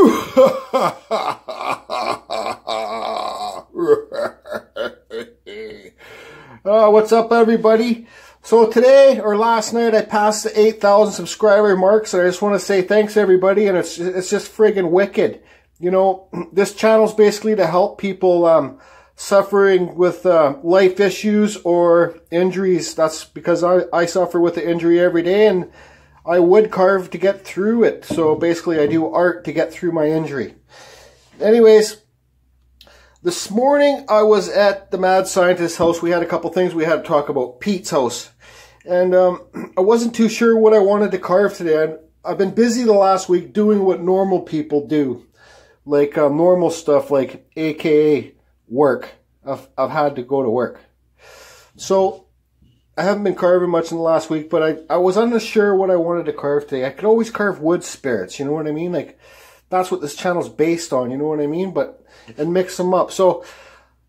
uh, what's up, everybody? So today, or last night, I passed the 8,000 subscriber mark, so I just want to say thanks, everybody, and it's, it's just friggin' wicked. You know, this channel's basically to help people um, suffering with uh, life issues or injuries. That's because I, I suffer with the injury every day, and I would carve to get through it. So basically, I do art to get through my injury. Anyways, this morning I was at the Mad Scientist house. We had a couple things we had to talk about. Pete's house. And um, I wasn't too sure what I wanted to carve today. I've been busy the last week doing what normal people do. Like uh, normal stuff like AKA work. I've, I've had to go to work. So I haven't been carving much in the last week, but I, I was unsure what I wanted to carve today. I could always carve wood spirits, you know what I mean? Like, that's what this channel's based on, you know what I mean? But, and mix them up. So,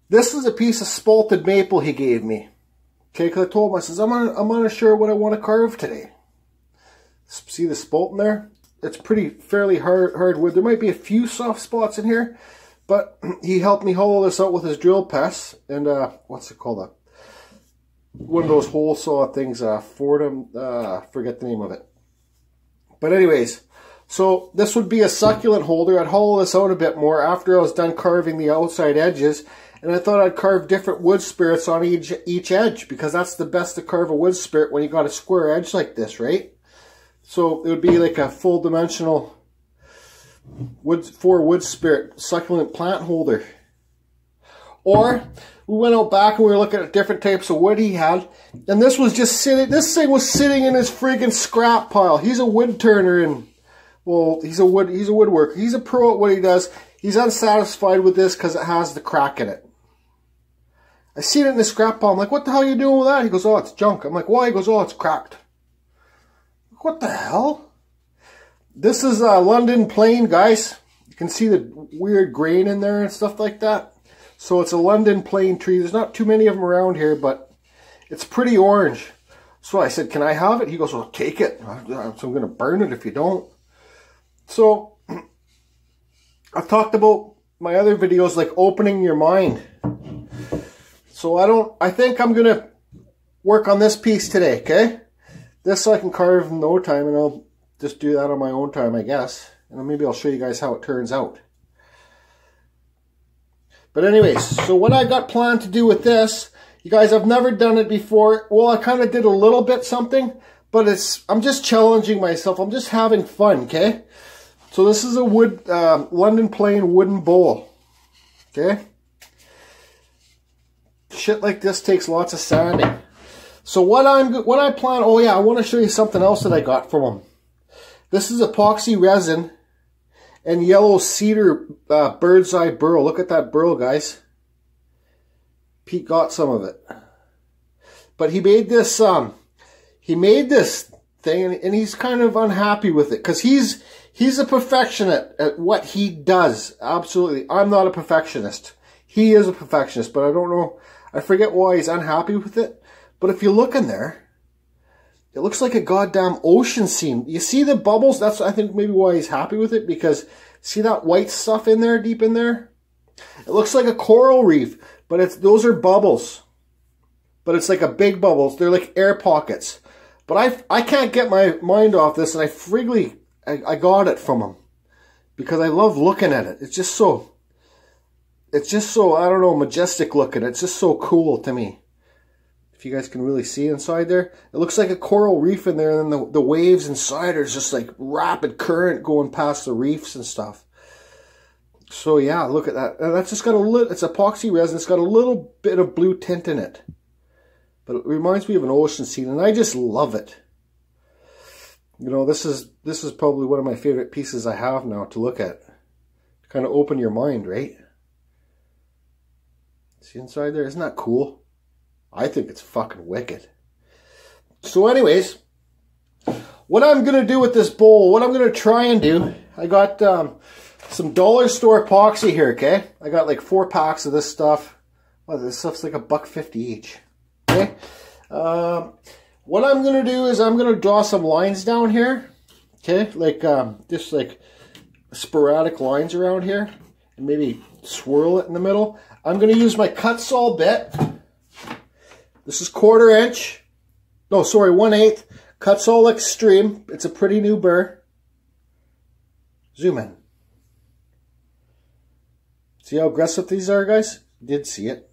this is a piece of spalted maple he gave me. Okay, because I told him, I says, I'm, un, I'm unsure what I want to carve today. See the spalt in there? It's pretty, fairly hard, hard wood. There might be a few soft spots in here, but he helped me hollow this out with his drill press. And, uh, what's it called? A one of those hole saw things, uh, Fordham, uh, forget the name of it. But anyways, so this would be a succulent holder. I'd hollow this out a bit more after I was done carving the outside edges. And I thought I'd carve different wood spirits on each, each edge because that's the best to carve a wood spirit when you got a square edge like this, right? So it would be like a full dimensional wood, four wood spirit succulent plant holder. Or we went out back and we were looking at different types of wood he had. And this was just sitting, this thing was sitting in his friggin' scrap pile. He's a wood turner and, well, he's a wood, he's a woodworker. He's a pro at what he does. He's unsatisfied with this because it has the crack in it. I seen it in the scrap pile. I'm like, what the hell are you doing with that? He goes, oh, it's junk. I'm like, why? He goes, oh, it's cracked. What the hell? This is a London plane, guys. You can see the weird grain in there and stuff like that. So it's a London plane tree. There's not too many of them around here, but it's pretty orange. So I said, can I have it? He goes, well, take it. So I'm going to burn it if you don't. So I've talked about my other videos like opening your mind. So I don't, I think I'm going to work on this piece today, okay? This I can carve in no time and I'll just do that on my own time, I guess. And maybe I'll show you guys how it turns out. But anyways, so what I got planned to do with this, you guys, I've never done it before. Well, I kind of did a little bit something, but it's I'm just challenging myself. I'm just having fun, okay? So this is a wood, uh, London plane wooden bowl, okay? Shit like this takes lots of sanding. So what I'm, what I plan, oh yeah, I want to show you something else that I got from them. This is epoxy resin and yellow cedar uh, bird's eye burl. Look at that burl, guys. Pete got some of it. But he made this, um, he made this thing and, and he's kind of unhappy with it because he's, he's a perfectionist at what he does. Absolutely. I'm not a perfectionist. He is a perfectionist, but I don't know. I forget why he's unhappy with it. But if you look in there, it looks like a goddamn ocean scene. You see the bubbles? That's, I think, maybe why he's happy with it, because see that white stuff in there, deep in there? It looks like a coral reef, but it's those are bubbles. But it's like a big bubbles. They're like air pockets. But I, I can't get my mind off this, and I freely, I, I got it from him. Because I love looking at it. It's just so, it's just so, I don't know, majestic looking. It's just so cool to me if you guys can really see inside there. It looks like a coral reef in there, and then the, the waves inside are just like rapid current going past the reefs and stuff. So yeah, look at that. And that's just got a little, it's epoxy resin, it's got a little bit of blue tint in it. But it reminds me of an ocean scene, and I just love it. You know, this is this is probably one of my favorite pieces I have now to look at. To kind of open your mind, right? See inside there? Isn't that cool? I think it's fucking wicked. So anyways, what I'm going to do with this bowl, what I'm going to try and do, I got um, some dollar store epoxy here, okay? I got like four packs of this stuff. Well, this stuff's like a buck fifty each, okay? Um, what I'm going to do is I'm going to draw some lines down here, okay? Like, um, just like sporadic lines around here and maybe swirl it in the middle. I'm going to use my Kutzall bit. This is quarter inch. No, sorry, one eighth. Kutzall Extreme. It's a pretty new burr. Zoom in. See how aggressive these are, guys? Did see it.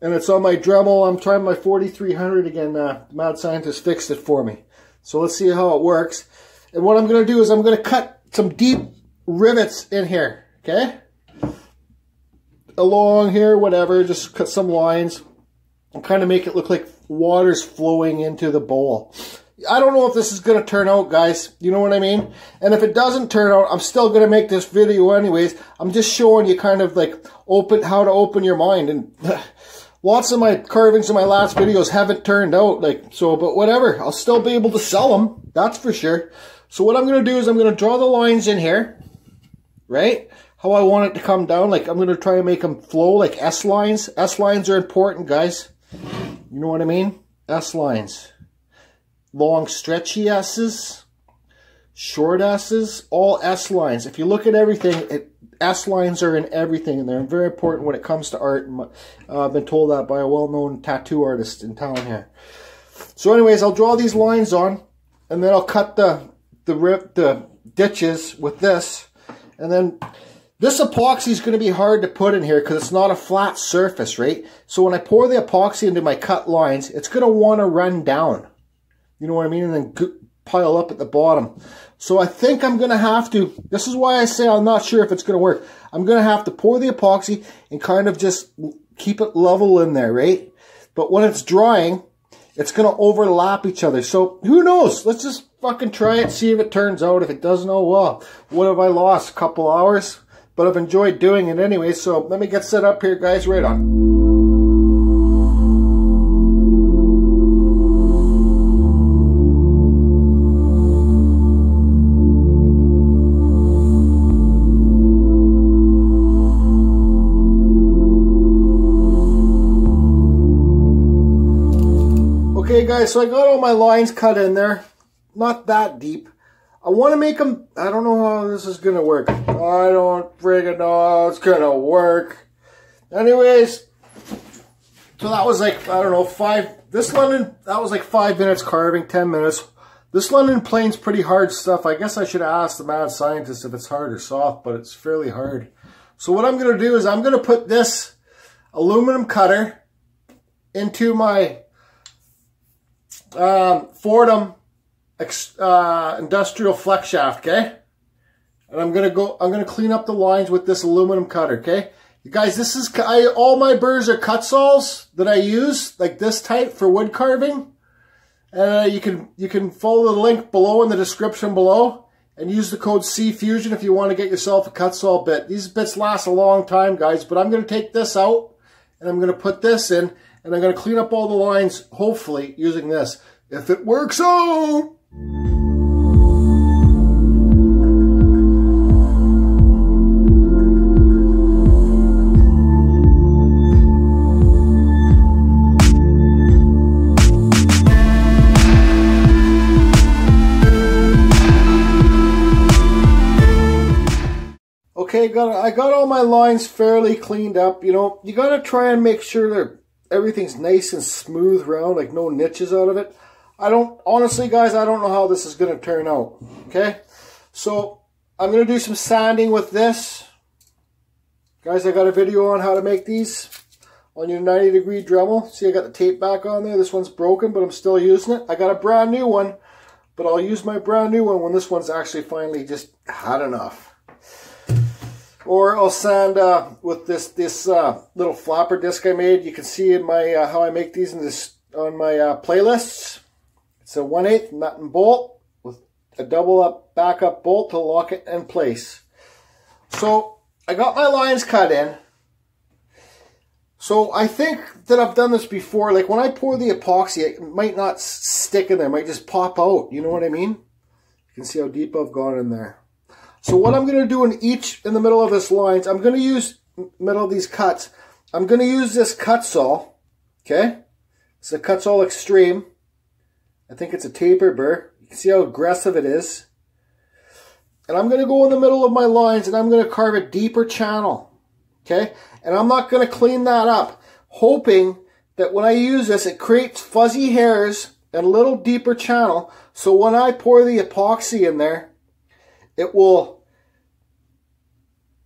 And it's on my Dremel. I'm trying my 4300 again. Uh, Mad Scientist fixed it for me. So let's see how it works. And what I'm going to do is I'm going to cut some deep rivets in here. Okay? Along here, whatever. Just cut some lines. Kind of make it look like water's flowing into the bowl. I don't know if this is going to turn out, guys. You know what I mean? And if it doesn't turn out, I'm still going to make this video anyways. I'm just showing you kind of like open how to open your mind. And lots of my carvings in my last videos haven't turned out like so, but whatever. I'll still be able to sell them. That's for sure. So what I'm going to do is I'm going to draw the lines in here, right? How I want it to come down. Like I'm going to try and make them flow like S lines. S lines are important, guys. You know what I mean? S lines. Long stretchy S's, short S's, all S lines. If you look at everything, it, S lines are in everything, and they're very important when it comes to art. Uh, I've been told that by a well-known tattoo artist in town here. So anyways, I'll draw these lines on, and then I'll cut the the rip the ditches with this, and then this epoxy is going to be hard to put in here because it's not a flat surface, right? So when I pour the epoxy into my cut lines, it's going to want to run down. You know what I mean? And then pile up at the bottom. So I think I'm going to have to, this is why I say I'm not sure if it's going to work. I'm going to have to pour the epoxy and kind of just keep it level in there, right? But when it's drying, it's going to overlap each other. So who knows? Let's just fucking try it, see if it turns out. If it doesn't, oh well. What have I lost? A couple hours? But I've enjoyed doing it anyway. So let me get set up here, guys. Right on. Okay guys, so I got all my lines cut in there. Not that deep. I want to make them, I don't know how this is going to work. I don't friggin' know it's to work. Anyways, so that was like, I don't know, five, this London, that was like five minutes carving, 10 minutes. This London plane's pretty hard stuff. I guess I should ask the mad scientist if it's hard or soft, but it's fairly hard. So what I'm to do is I'm to put this aluminum cutter into my um, Foredom uh, industrial flex shaft, okay? And I'm gonna go, I'm gonna clean up the lines with this aluminum cutter, okay? You guys, this is, I, all my burrs are Kutzalls that I use, like this type for wood carving. And uh, you can, you can follow the link below in the description below and use the code CFusion if you want to get yourself a Kutzall bit. These bits last a long time, guys, but I'm going to take this out and I'm going to put this in and I'm going to clean up all the lines, hopefully, using this. If it works out! Okay, got I got all my lines fairly cleaned up. You know, you got to try and make sure that everything's nice and smooth round, like no niches out of it. I don't, honestly guys, I don't know how this is going to turn out. Okay, so I'm going to do some sanding with this. Guys, I got a video on how to make these on your 90 degree Dremel. See, I got the tape back on there. This one's broken, but I'm still using it. I got a brand new one, but I'll use my brand new one when this one's actually finally just had enough. Or I'll sand uh, with this this uh, little flopper disc I made. You can see in my uh, how I make these in this on my uh, playlists. It's a 1 8 nut and bolt with a double up backup bolt to lock it in place. So I got my lines cut in. So I think that I've done this before. Like when I pour the epoxy, it might not stick in there. It might just pop out. You know what I mean? You can see how deep I've gone in there. So what I'm going to do in each, in the middle of this lines, I'm going to use, middle of these cuts, I'm going to use this Kutzall, okay? It's a Kutzall Extreme. I think it's a taper burr. You can see how aggressive it is. and I'm going to go in the middle of my lines and I'm going to carve a deeper channel. Okay? And I'm not going to clean that up, hoping that when I use this, it creates fuzzy hairs and a little deeper channel. So when I pour the epoxy in there, it will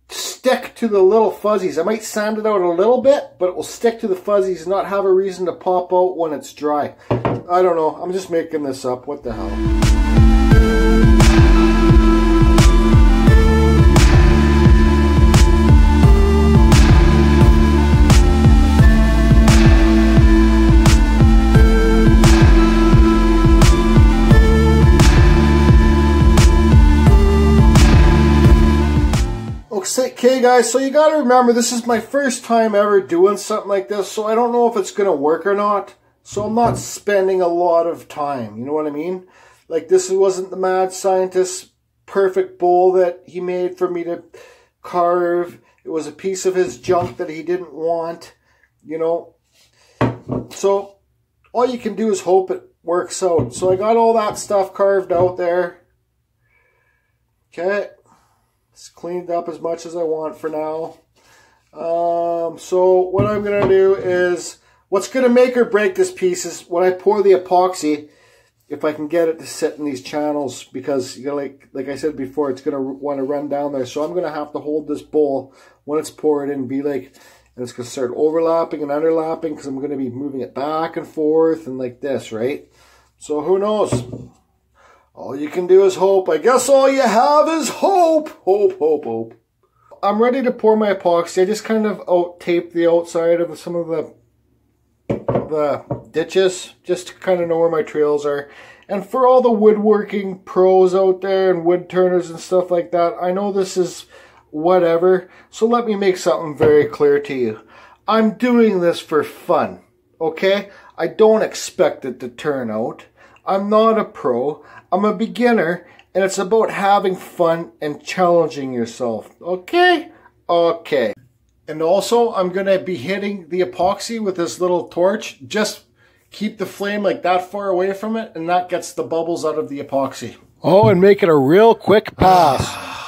stick to the little fuzzies. I might sand it out a little bit, but it will stick to the fuzzies and not have a reason to pop out when it's dry. I don't know. I'm just making this up. What the hell? Oh, okay guys, so you gotta remember this is my first time ever doing something like this, so I don't know if it's gonna work or not. So I'm not mm-hmm. spending a lot of time, you know what I mean? Like this wasn't the mad scientist perfect bowl that he made for me to carve. It was a piece of his junk that he didn't want, you know. So all you can do is hope it works out. So I got all that stuff carved out there. Okay. It's cleaned up as much as I want for now. Um, so what I'm going to do is, what's going to make or break this piece is when I pour the epoxy, if I can get it to sit in these channels, because you know, like like I said before, it's going to want to run down there. So I'm going to have to hold this bowl when it's poured in, be like, and it's going to start overlapping and underlapping because I'm going to be moving it back and forth and like this, right? So who knows? All you can do is hope. I guess all you have is hope. Hope, hope, hope. I'm ready to pour my epoxy. I just kind of out taped the outside of some of the the ditches just to kind of know where my trails are. And for all the woodworking pros out there and wood turners and stuff like that, I know this is whatever. So let me make something very clear to you. I'm doing this for fun, okay? I don't expect it to turn out. I'm not a pro. I'm a beginner and it's about having fun and challenging yourself. Okay? Okay. And also, I'm going to be hitting the epoxy with this little torch. Just keep the flame like that far away from it and that gets the bubbles out of the epoxy. Oh, and make it a real quick pass. Ah.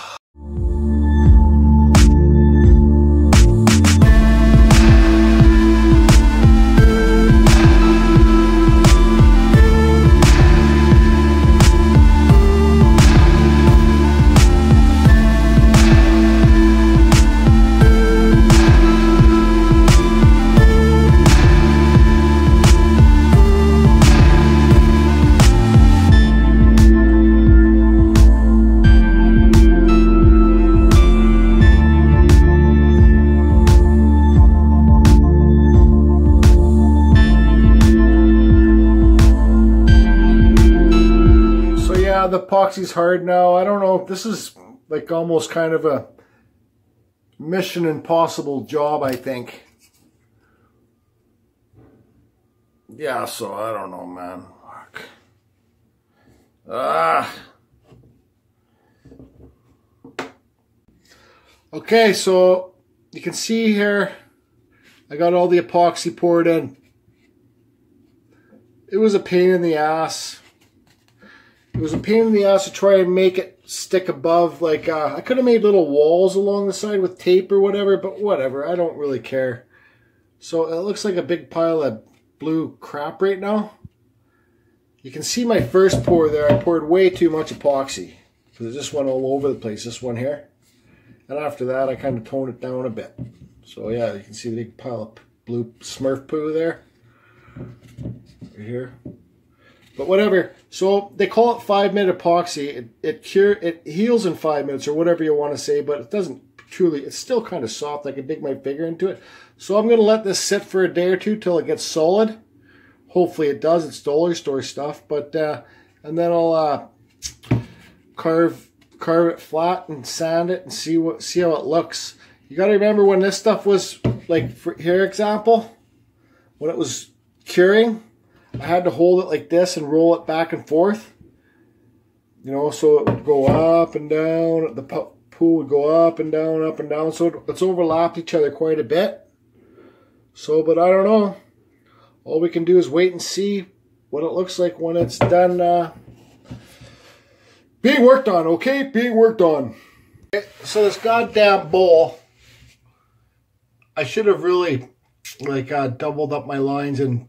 Epoxy's hard now. I don't know. This is like almost kind of a mission impossible job, I think. Yeah, so I don't know, man. Fuck. Ah. Okay, so you can see here, I got all the epoxy poured in. It was a pain in the ass. It was a pain in the ass to try and make it stick above. Like, uh, I could have made little walls along the side with tape or whatever, but whatever. I don't really care. So it looks like a big pile of blue crap right now. You can see my first pour there. I poured way too much epoxy. Because it just went all over the place, this one here. And after that, I kind of toned it down a bit. So yeah, you can see the big pile of blue smurf poo there. Right here. But whatever. So they call it five minute epoxy. It it cure it heals in five minutes or whatever you want to say, but it doesn't truly. It's still kind of soft. I can dig my finger into it. So I'm gonna let this sit for a day or two till it gets solid. Hopefully it does. It's dollar store stuff, but uh, and then I'll uh, carve carve it flat and sand it and see what see how it looks. You got to remember when this stuff was like for here example when it was curing I had to hold it like this and roll it back and forth. You know, so it would go up and down. The pool would go up and down, up and down. So it's overlapped each other quite a bit. So, but I don't know. All we can do is wait and see what it looks like when it's done uh, Being worked on, okay? Being worked on. So this goddamn bowl, I should have really like uh, doubled up my lines and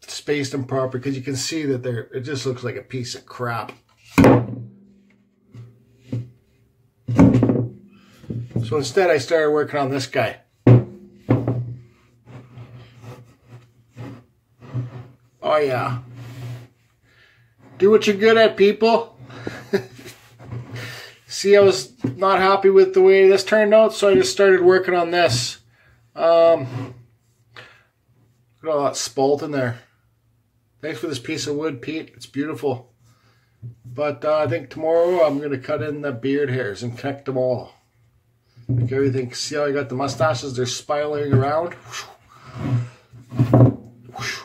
spaced them proper because you can see that they're, it just looks like a piece of crap. So instead I started working on this guy. Oh yeah. Do what you're good at, people. See, I was not happy with the way this turned out, so I just started working on this. Um, at all that spalt in there. Thanks for this piece of wood, Pete. It's beautiful. But uh, I think tomorrow I'm going to cut in the beard hairs and connect them all. Everything. See how I got the mustaches? They're spiraling around.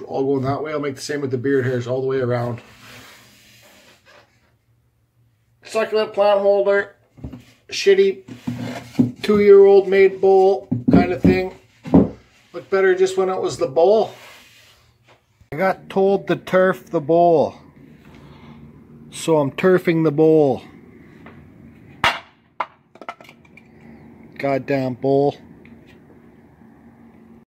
All going that way. I'll make the same with the beard hairs all the way around. Succulent plant holder. Shitty two-year-old made bowl kind of thing. Looked better just when it was the bowl. I got told to turf the bowl. So I'm turfing the bowl. Goddamn bowl.